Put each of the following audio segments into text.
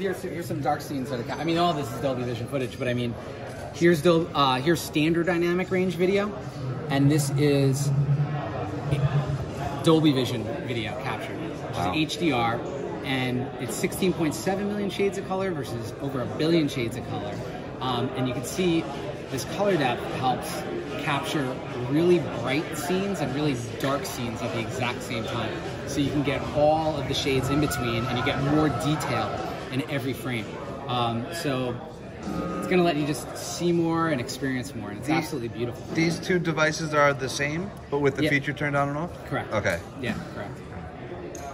here's here's some dark scenes that I mean, all this is Dolby Vision footage, but I mean, here's Dol, uh, here's standard dynamic range video, and this is Dolby Vision video captured, which Wow. is HDR, and it's 16.7 million shades of color versus over a billion shades of color. Um, and you can see this color depth helps capture really bright scenes and really dark scenes at the exact same time. So you can get all of the shades in between, and you get more detail in every frame. Um, so it's going to let you just see more and experience more, and it's These- absolutely beautiful. These two devices are the same, but with the Yeah. feature turned on and off. Correct. Okay. Yeah, correct.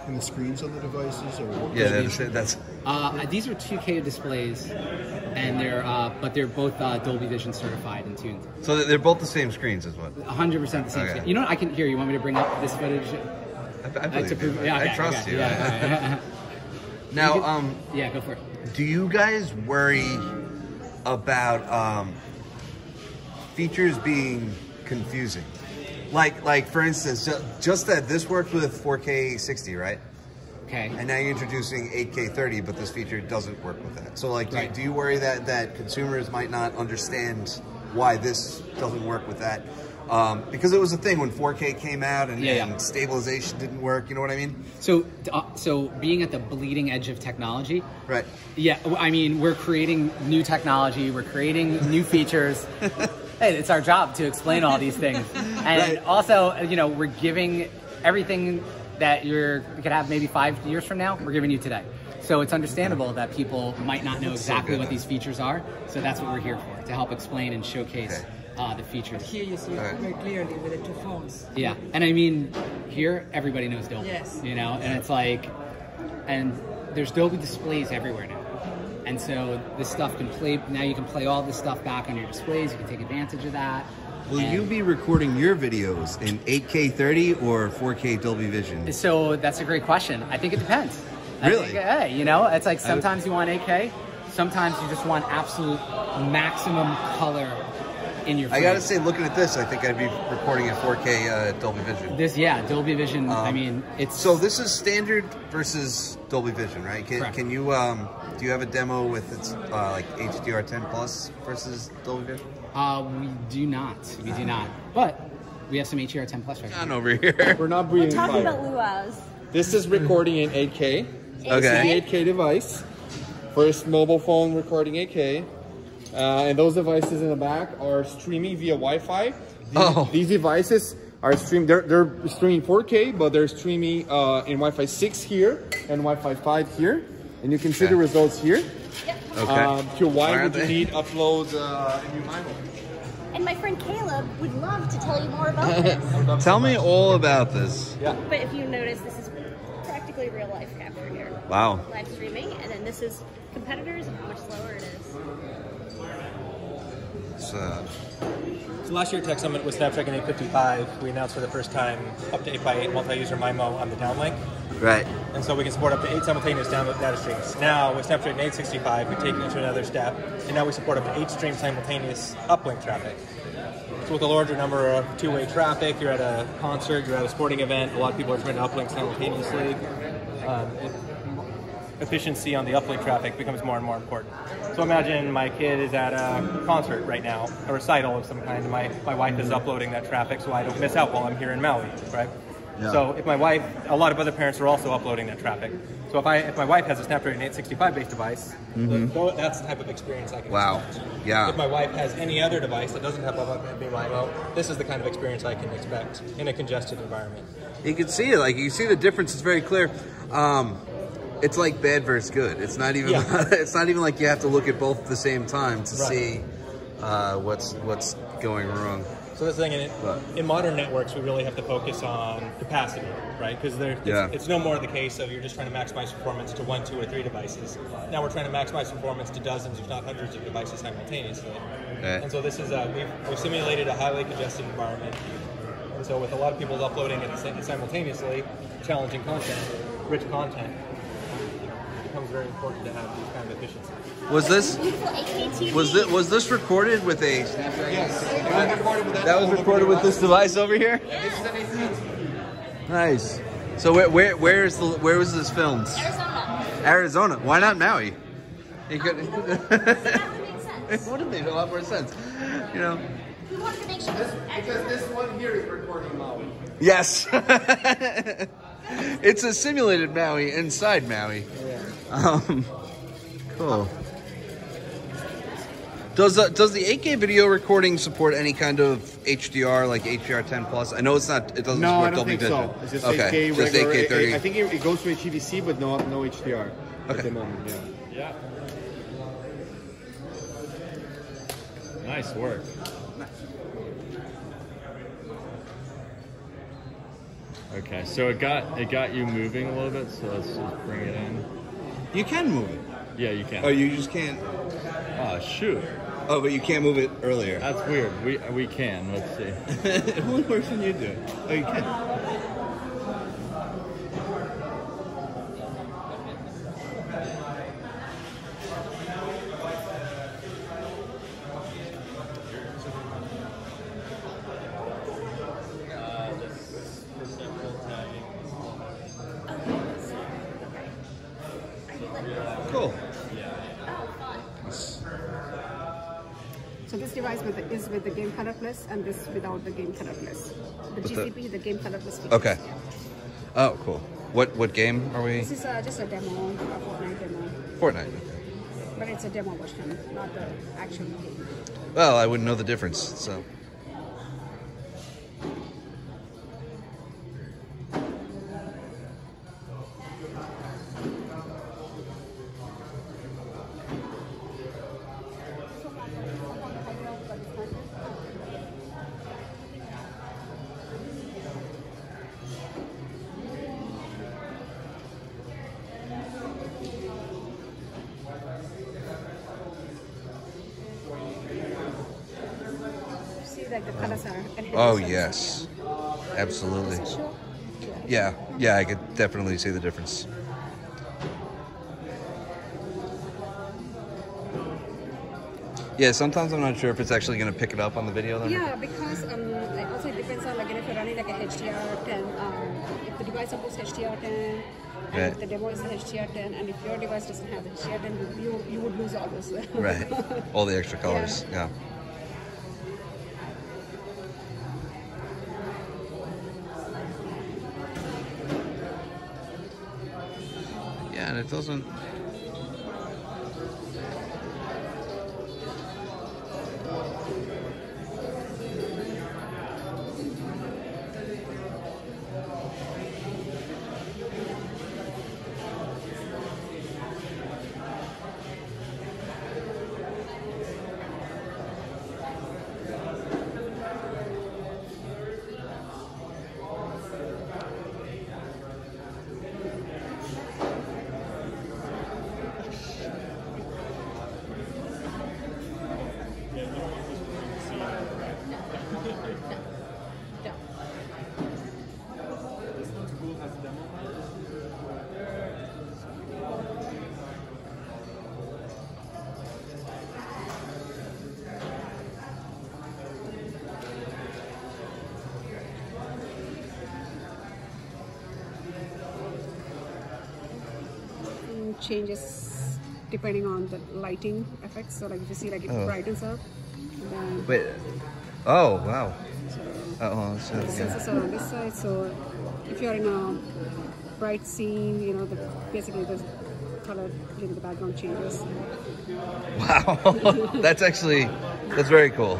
And the screens on the devices, or? Yeah, that's that's. Uh, these are 2K displays, and they're uh, but they're both uh, Dolby Vision certified and tuned. So they're both the same screens, is what? 100 percent the same. Okay. screen. You know what? I can hear. You want me to bring up this footage? I, I believe to prove- you. yeah, I trust okay, you. Yeah, alright. now, can- um, yeah, go for it. do you guys worry about um, features being confusing? Like, like for instance, ju- just that this worked with 4K 60, right? Okay. And now you're introducing 8K 30, but this feature doesn't work with that. So, like, do, Right. do you worry that that consumers might not understand why this doesn't work with that? Um, because it was a thing when 4K came out and, Yeah, and stabilization didn't work. You know what I mean? So, uh, so being at the bleeding edge of technology, Right. Yeah, I mean, we're creating new technology, we're creating new features. hey, it's our job to explain all these things. And Right. also, you know, we're giving everything that you're you could have maybe five years from now, we're giving you today. So it's understandable that people might not know exactly good. what these features are. So that's what we're here for, to help explain and showcase Okay. Uh, the features. Here you see it Alright. very clearly with the two phones. Yeah, and I mean, here everybody knows Dolby. Yes. You know, and it's like, and there's Dolby displays everywhere now, and so this stuff can play. Now you can play all this stuff back on your displays. You can take advantage of that. Will And you be recording your videos in 8K 30 or 4K Dolby Vision? So that's a great question. I think it depends. Really? think, hey, you know, it's like sometimes you want 8K, sometimes you just want absolute maximum color in your. I gotta say, looking at this, I think I'd be recording in 4K uh, Dolby Vision. this, yeah, Dolby Vision. I Um, mean, it's So this is standard versus Dolby Vision, right? Can, Correct. can you um, do you have a demo with its uh, like HDR10 plus versus Dolby Vision? Uh, we do not. We do not. But we have some HDR10 Plus right now. Over here. We're not We're breathing talking fire. about luau's. This is recording in 8K. Okay. The 8K device. First mobile phone recording 8K. Uh, and those devices in the back are streaming via Wi-Fi. These, Oh. these devices are streaming. They're, they're streaming 4K, but they're streaming uh, in Wi-Fi 6 here and Wi-Fi 5 here. And you can see the results here. Okay. Um, to why, Why would aren't you need upload uh, a new MIMO? And my friend Caleb would love to tell you more about this. Tell me all about this. Yeah. but if you notice, this is practically real life capture here. Wow. Live streaming, and then this is competitors and how much slower it is. Uh, So last year at Tech Summit with Snapdragon 855, we announced for the first time up to 8x8 multi-user MIMO on the downlink. right. And so we can support up to eight simultaneous download data streams. Now with Snapdragon 865, we've taken it to another step, and now we support up to eight streams simultaneous uplink traffic. So with a larger number of two-way traffic, you're at a concert, you're at a sporting event, a lot of people are trying to uplink simultaneously. Um, efficiency on the uplink traffic becomes more and more important. So imagine my kid is at a concert right now, a recital of some kind, and my, my wife is uploading that traffic so I don't miss out while I'm here in Maui, right? Yeah. So if my wife, a lot of other parents are also uploading that traffic. So if I, if my wife has a Snapdragon 865 based device, tho- that's the type of experience I can Wow. expect. Yeah. If my wife has any other device that doesn't have MIMO, this is the kind of experience I can expect in a congested environment. You can see it. Like you see the difference. It's very clear. Um, it's like bad versus good. It's not even. Yeah. it's not even like you have to look at both at the same time to Right. see uh, what's what's going wrong. So the thing in, But- in modern networks, we really have to focus on capacity, right? Because it's, Yeah. it's no more the case of you're just trying to maximize performance to one, two, or three devices. Now we're trying to maximize performance to dozens, if not hundreds, of devices simultaneously. Okay. And so this is a, we've, we've simulated a highly congested environment. And so with a lot of people uploading it sim- simultaneously, challenging content, rich content, it very important to have these kind of efficiencies. Was this Beautiful 8K TV. was this was this recorded with a Snapdragon? Yes. That was recorded with this device over here. Nice. So where where where is the where was this filmed? Arizona. Arizona. Why not Maui? It could. That would make sense. Wouldn't they? A lot more sense. You know. We wanted to make sure this Because this one here is recording Maui. Yes. it's a simulated Maui inside Maui. Um, cool. Does uh, does the 8K video recording support any kind of HDR like HDR10 plus? I know it's not. It doesn't No, support I don't Dolby think Vision. so. It's just okay, 8K just regular. 8K 30. I, I think it, it goes to HEVC, but no no HDR Okay. at the moment. Yeah. Yeah. Nice work. Okay, so it got it got you moving a little bit, so let's just bring it in. You can move it. Yeah, you can. Oh, you just can't. Oh shoot, Oh, but you can't move it earlier. that's weird. We we can. Let's see. works when you do it. Oh, you can. Cool. So this device with the, is with the Game Color Plus and this without the Game Color Plus. The With the- GCP, the, Game Color Plus. features. Okay. Oh, cool. What what game are we? This is uh, just a demo, a Fortnite demo, Fortnite. Okay. but it's a demo version, not the actual game. Well, I wouldn't know the difference, so. Oh yes, absolutely. Does it show? Yeah, yeah, I could definitely see the difference. Yeah, sometimes I'm not sure if it's actually going to pick it up on the video. Then. Yeah, because um, it also depends on like if you're running like a HDR10, um, if the device supports HDR10, and Right. if the demo is a HDR10, and if your device doesn't have the HDR10, you you would lose all this. Right. All the extra colors. Yeah. Yeah, and it doesn't. Changes depending on the lighting effects. So like if you see like it Oh. brightens up, Wait. Oh wow. Oh, let's see the sensors are on this side. So if you're in a bright scene, you know, the, basically the color, know, the background changes. Wow, that's actually that's very cool.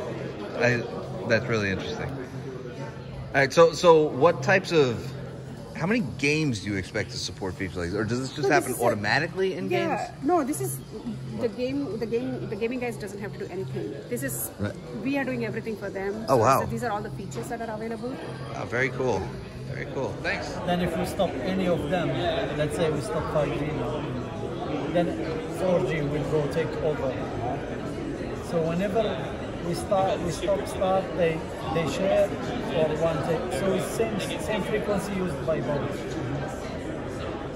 I that's really interesting. All right, so so what types of how many games do you expect to support features like this, or does this just No, this happen a- automatically in games? Yeah, no, this is the game. The game, the gaming guys doesn't have to do anything. This is Right. we are doing everything for them. Oh, wow. So these are all the features that are available. Oh, very cool, very cool. Thanks. Then if we stop any of them, let's say we stop 5G now, then 4G will go take over. So whenever we start, we stop, start, they they share for one take. So it's same same frequency used by both.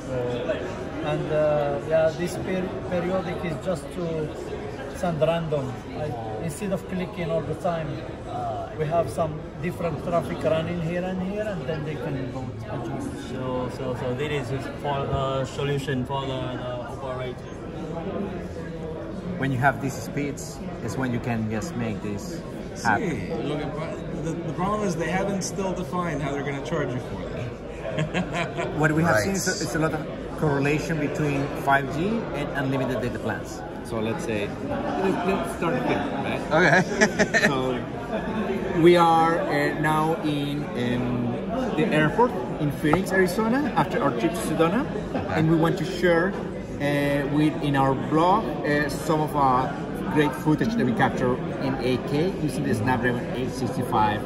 So, and uh, yeah, this per- periodic is just to send random. I, instead of clicking all the time, we have some different traffic running here and here, and then they can vote. So, so, so this is for a solution for the, the operator. when you have these speeds, is when you can just make this happen. See, look at, the, the problem is they haven't still defined how they're going to charge you for that. What we have Right. seen is a, is a lot of correlation between 5G and unlimited data plans. So let's say, let's, let's start here, right? Okay. so we are uh, now in um, the airport in Phoenix, Arizona, after our trip to Sedona, and we want to share uh, with in our blog uh, some of our great footage that we capture in 8K using the Snapdragon 865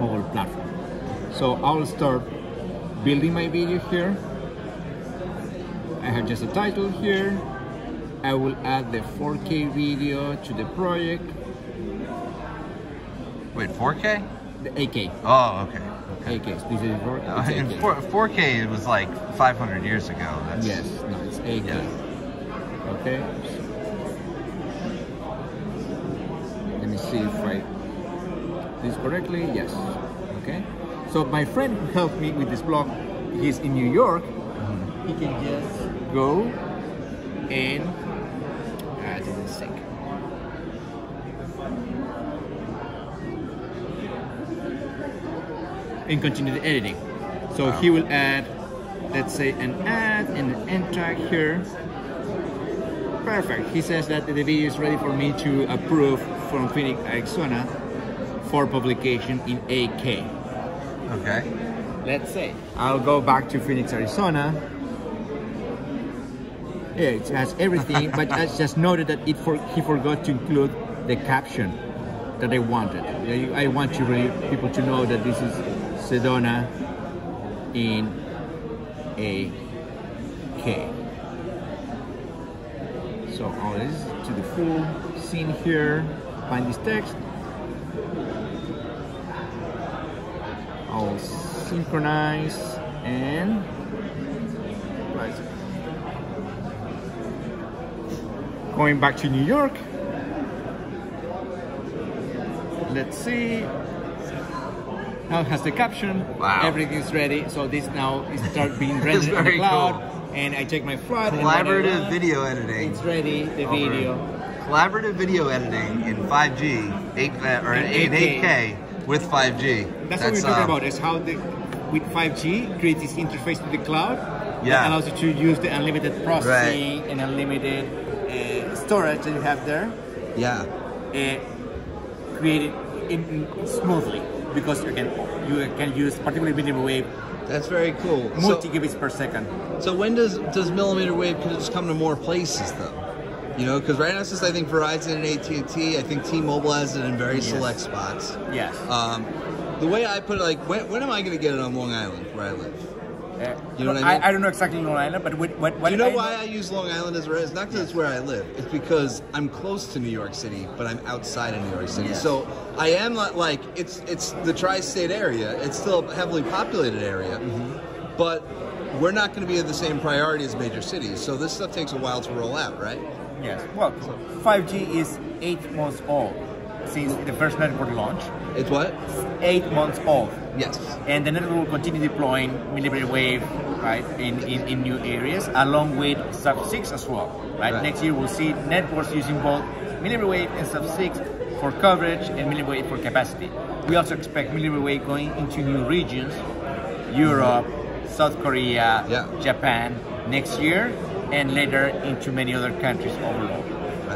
mobile platform. So I'll start building my video here. I have just a title here. I will add the 4K video to the project. Wait, 4K? The 8K. Oh, okay. Okay. 8K. Specifically for Uh, it's in 8K. 4, 4K it was like 500 years ago. That's, Yes, no, it's 8K. Okay. Let me see if I this correctly. Yes. Okay. So my friend who helped me with this blog, he's in New York. He can just go and add sec. And continue the editing. So he will add, let's say, an ad and an end tag here. Perfect. He says that the video is ready for me to approve from Phoenix, Arizona for publication in 8K. Okay. Let's say I'll go back to Phoenix, Arizona. Yeah, it has everything, but I just noted that it for, he forgot to include the caption that I wanted. I, I want to really people to know that this is Sedona in a K. So all this to the full scene here. Find this text. I'll synchronize and. Going back to New York. Let's see. Now it has the caption. Wow. Everything's ready. So this now is start being rendered in the cloud. And I take my flight. and when I Collaborative video editing. It's ready. The Over. video. Collaborative video editing in 5G, 8, uh, or in 8K. 8K with 5G. That's, what we're talking um, about. Is how the with 5G creates this interface to the cloud. Yeah. That allows you to use the unlimited processing and unlimited uh, storage that you have there. Yeah. Uh, create it in, in smoothly because you can you can use particularly millimeter wave That's very cool. multi gigabits per second. So when does does millimeter wave can it just come to more places though? You know, because right now it's just I think Verizon and AT and T. I think T-Mobile has it in very Yes. select spots. Yes. Um, the way I put it, like when, when am I going to get it on Long Island where I live? You know what I mean? I, don't know exactly Long Island, but what, what, what Do you know I why I use Long Island as a It's not because it's where I live. It's because I'm close to New York City, but I'm outside of New York City. So I am not like it's it's the tri-state area. It's still a heavily populated area, Mm-hmm. but we're not going to be at the same priority as major cities. So this stuff takes a while to roll out, right? Yes. Well, 5G is eight months old since the first network launch. It's what? Eight months old. Yes. And the network will continue deploying millimeter wave, right, in, in, in new areas, along with sub-6 as well, right? Right. Next year we'll see networks using both millimeter wave and sub-6 for coverage and millimeter wave for capacity. We also expect millimeter wave going into new regions, Europe, South Korea, Yeah. Japan next year, and later into many other countries overall.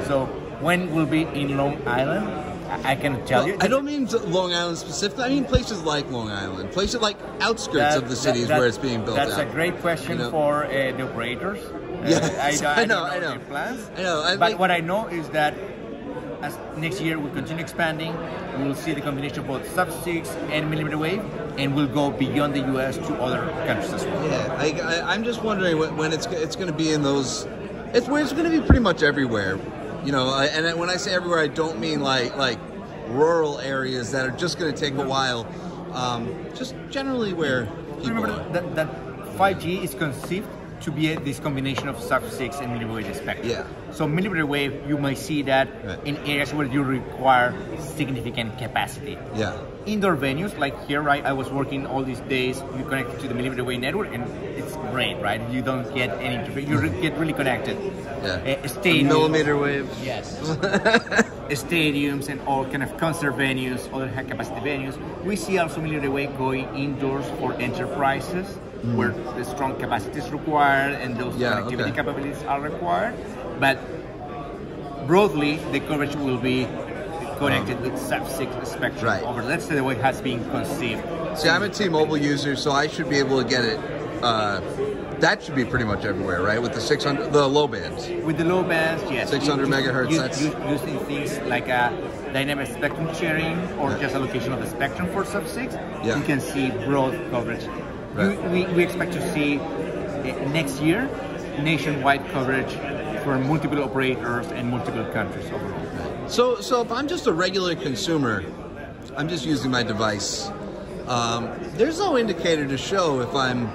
So when we'll be in Long Island, I I can tell you. I don't mean Long Island specifically. I mean places like Long Island, places like outskirts That- of the cities that- where it's being built That's out. a great question You know? for uh, the operators. Uh, Yes, I, I know, I know. plans. I know, I but think- what I know is that as next year we continue expanding, we will see the combination of both sub six and millimeter wave, and we'll go beyond the U.S. to other countries as well. Yeah, I, I, I'm just wondering when, when it's it's going to be in those. It's where it's going to be pretty much everywhere, you know. I- And when I say everywhere, I don't mean like like rural areas that are just going to take a while. Um, just generally where people Remember are. that, that 5G is conceived to be a, this combination of sub six and millimeter wave spectrum. Yeah. So millimeter wave, you might see that in areas where you require significant capacity. Yeah. Indoor venues like here, right? I was working all these days. You connected to the millimeter wave network, and it's great, right? You don't get any. You get really connected. Yeah. Uh, stadiums, millimeter wave. Yes. stadiums and all kind of concert venues, other high capacity venues. We see also millimeter wave going indoors for enterprises Mm. where the strong capacity is required and those Yeah, connectivity okay. capabilities are required. But broadly, the coverage will be connected with sub-6 spectrum Right. over. That's the way it has been conceived. See, I'm a T-Mobile user, so I should be able to get it. Uh, that should be pretty much everywhere, right? With the 600, the low bands. With the low bands, yes. 600 You- megahertz, you- that's- you- using things like a dynamic spectrum sharing or just allocation of the spectrum for sub six, Yeah. you can see broad coverage. Right. We, we, we expect to see uh, next year nationwide coverage for multiple operators and multiple countries overall. So, so if I'm just a regular consumer, I'm just using my device. Um, there's no indicator to show if I'm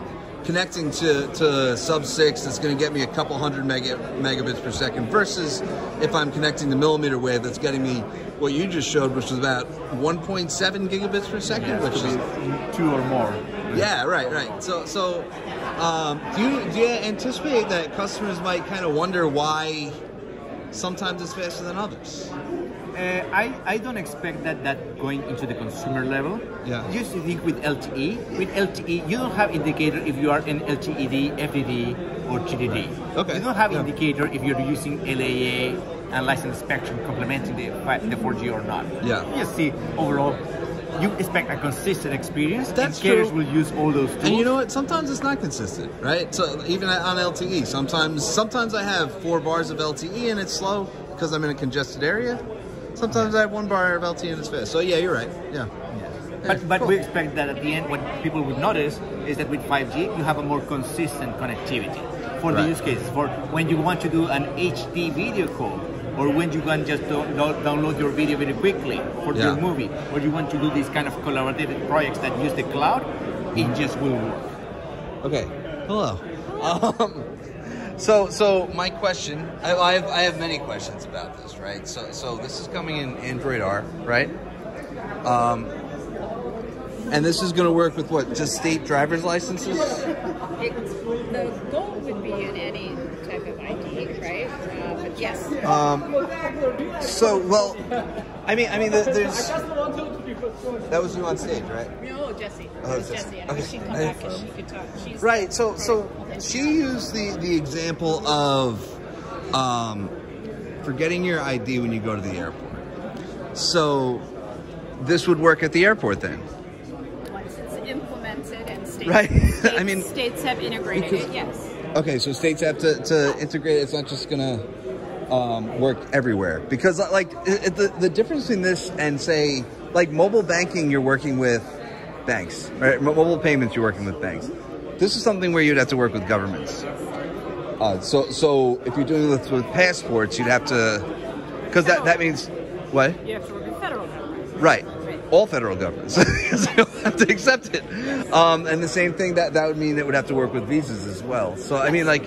connecting to, to sub six that's going to get me a couple hundred mega, megabits per second versus if I'm connecting to millimeter wave that's getting me what you just showed, which was about 1.7 gigabits per second, Yeah, which is two or more. Yeah, right, right. So, so um, do you do you anticipate that customers might kind of wonder why sometimes it's faster than others? Uh, I, I don't expect that that going into the consumer level. Yeah. Just to think with LTE, with LTE, you don't have indicator if you are in LTED, FDD, or TDD. Okay. You don't have indicator if you're using LAA unlicensed spectrum complementing the, the 4G or not. Yeah. You just see overall, you expect a consistent experience. That's and carriers true. will use all those tools. And you know what? Sometimes it's not consistent, right? So even on LTE, sometimes sometimes I have four bars of LTE and it's slow because I'm in a congested area. Sometimes I have one bar of LTE in it's fast. So yeah, you're right. Yeah. But, but we expect that at the end, what people would notice is that with 5G, you have a more consistent connectivity for the Right. use cases. For when you want to do an HD video call, or when you can just do, do- download your video very quickly for Yeah. your movie, or you want to do these kind of collaborative projects that use the cloud, it just will work. Okay. Hello. Um, so, so my question, I, I have, I have many questions about this, right? So, so this is coming in Android R, right? Um, and this is going to work with what? Just state driver's licenses? It, the goal would be in any type of ID, right? Uh, but yes. Um, so, well, I mean, I mean, the, there's that was you on stage, right? No, Jesse. Oh, Jesse. Jesse. I wish she'd come Okay. back because she could talk. She's Right. So so she used the the example of um, forgetting your ID when you go to the airport. So this would work at the airport then. Once it's implemented and states, Right. states, I mean, states have integrated because- it. Yes. Okay, so states have to, to integrate. It's not just gonna um, work everywhere because, like, the the difference between this and say, like, mobile banking, you're working with banks, right? Mo- Mobile payments, you're working with banks. This is something where you'd have to work with governments. Uh, so, so if you're doing this with passports, you'd have to, because that that means what? You have to work with federal government. Right. All federal governments don't have to accept it. Um, and the same thing that that would mean it would have to work with visas as well. So I mean, like,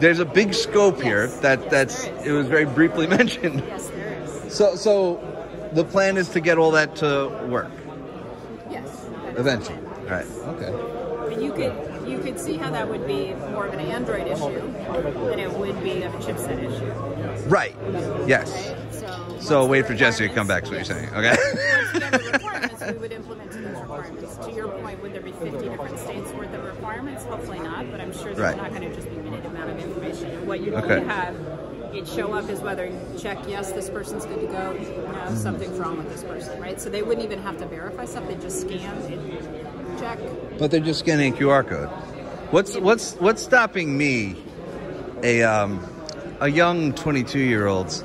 there's a big scope here that that's it was very briefly mentioned. Yes, there is. So so the plan is to get all that to work Yes. eventually. Right. Okay. But you could you could see how that would be more of an Android issue than it would be of a chipset issue. Right. Yes. So So wait for Jesse to come back. Is what you're saying? Okay. we would implement to those requirements. To your point, would there be 50 different states worth of requirements? Hopefully not, but I'm sure there's Right. not going to just be minute amount of information. What you Okay. would have it show up is whether you check yes, this person's good to go, no, something's wrong with this person, right? So they wouldn't even have to verify stuff, they just scan it, check. But they're just scanning a QR code. What's what's what's stopping me, a um, a young 22 year olds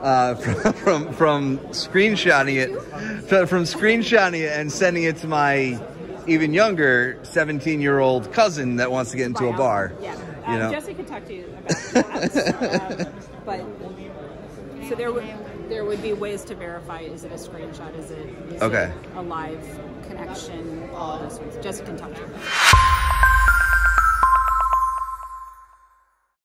uh, from, from from screenshotting it, from screenshotting it and sending it to my even younger 17 year old cousin that wants to get into a bar. Yeah. You Um, know. Jesse could talk to you about that. um, but so there would there would be ways to verify: is it a screenshot? Is it is Okay. it a live connection? All those things. Jesse can talk to you.